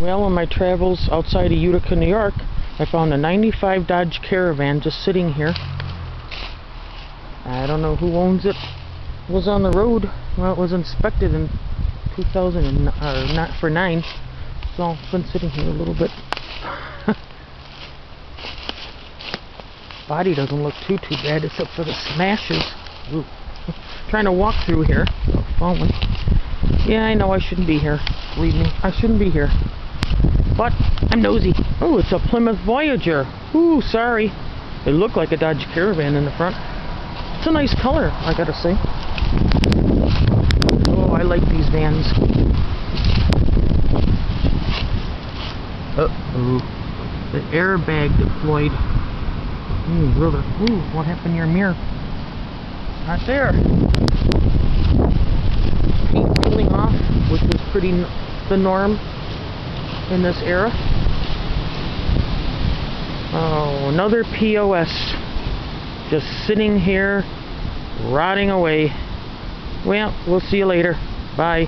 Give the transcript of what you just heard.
Well, on my travels outside of Utica, New York, I found a 95 Dodge Caravan just sitting here. I don't know who owns it. It was on the road. Well, it was inspected in 2000 and, uh, not for nine. So it's been sitting here a little bit. Body doesn't look too too bad except for the smashes. Ooh. Trying to walk through here. Oh, falling. Yeah, I know I shouldn't be here. Believe me, I shouldn't be here. But I'm nosy. Oh, it's a Plymouth Voyager. Ooh, sorry. It looked like a Dodge Caravan in the front. It's a nice color, I gotta say. Oh, I like these vans. Uh oh. The airbag deployed. Ooh, brother. Ooh, what happened to your mirror? Not there. Paint peeling off, which was pretty the norm in this era. Oh, another POS. Just sitting here, rotting away. Well, we'll see you later. Bye.